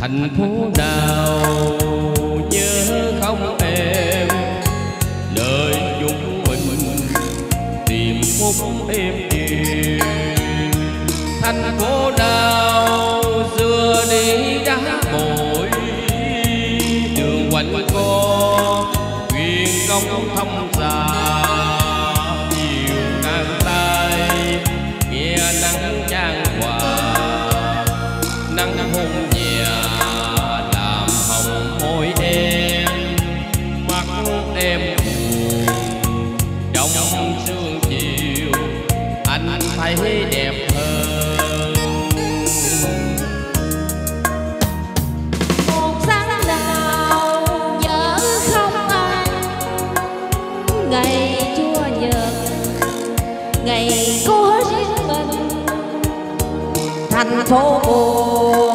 thành phố nào nhớ không em? Nơi chúng mình tìm khúc em tìm. thành phố nào xưa đi đã bội đường quanh co quyền công thông dài. đêm trong sương chiều anh thấy đẹp hơn. Một sáng nào vợ không anh? Ngày chúa nhật ngày cô riêng mình. Thành phố buồn.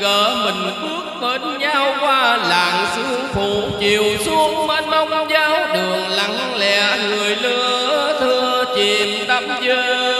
gỡ mình bước bên nhau qua làng sương phủ, chiều xuống mênh mông giáo đường lặng lẽ, người lứa thưa chìm tâm dương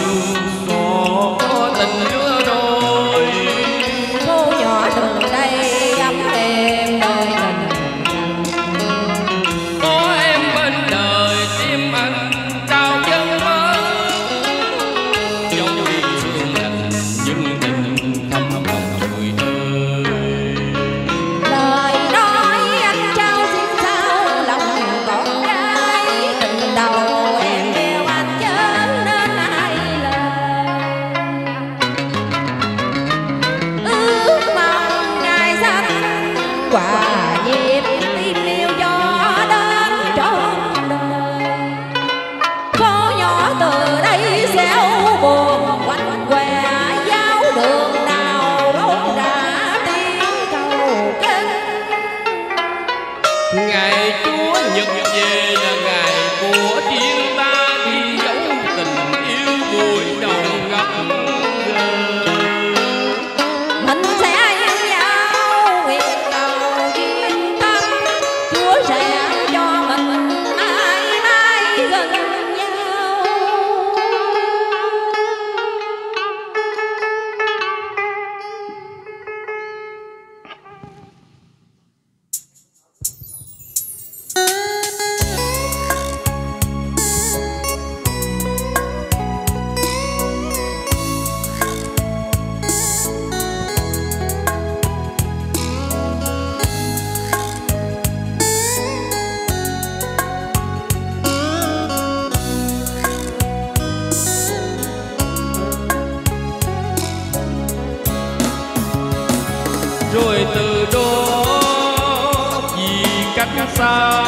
xa.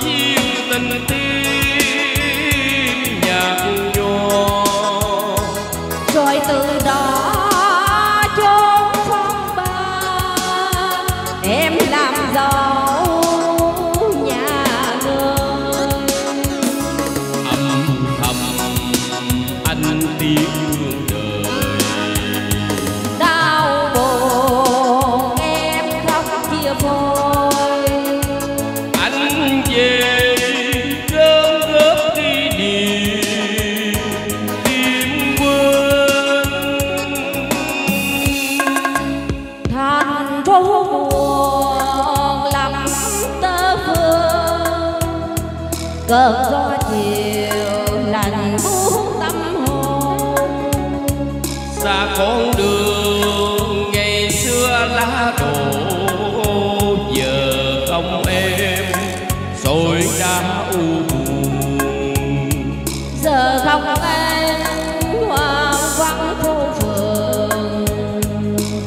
Duyên tình tiêu cơn gió chiều lành buốt tâm hồn. Xa con đường ngày xưa lá đổ giờ không em rồi đã u buồn. Giờ không em hoa vắng phố phường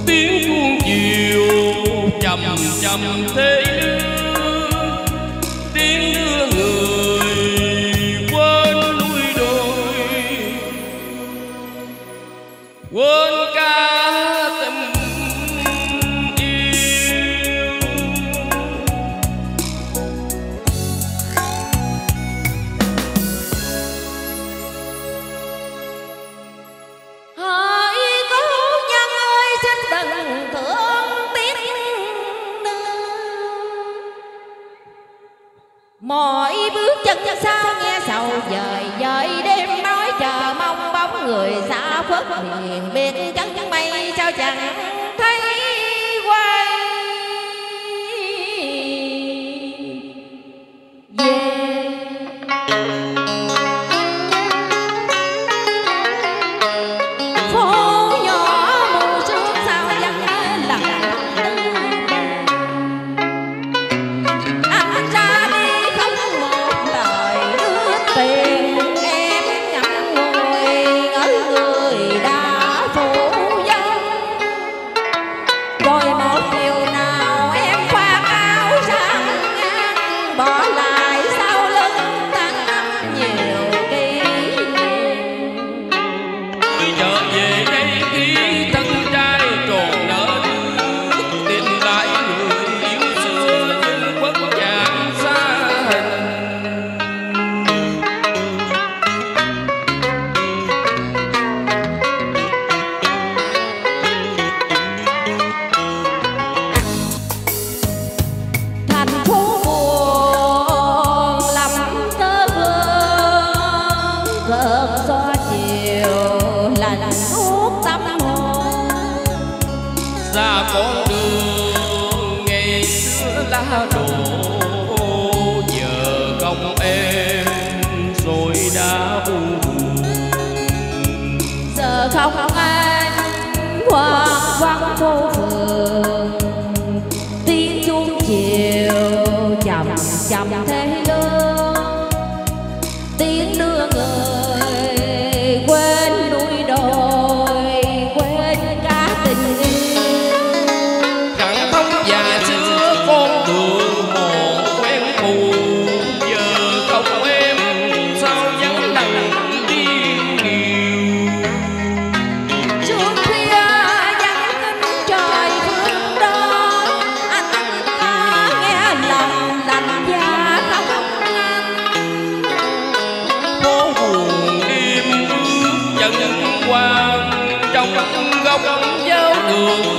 tiếng chuông chiều chầm chầm thế sao nghe sầu dời dời đêm nói chờ mong bóng người xa phước miền biên trắng mây sao chẳng ra con đường, ngày xưa lá đổ giờ góc em rồi đã buồn. Giờ không không anh hoàng vắng phố phường, tiếng chuông chiều chậm chậm Chicago.